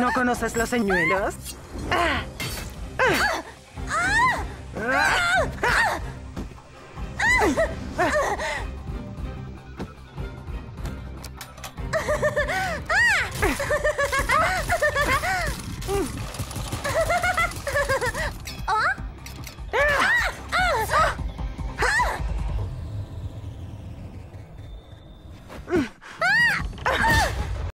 ¿No conoces los señuelos?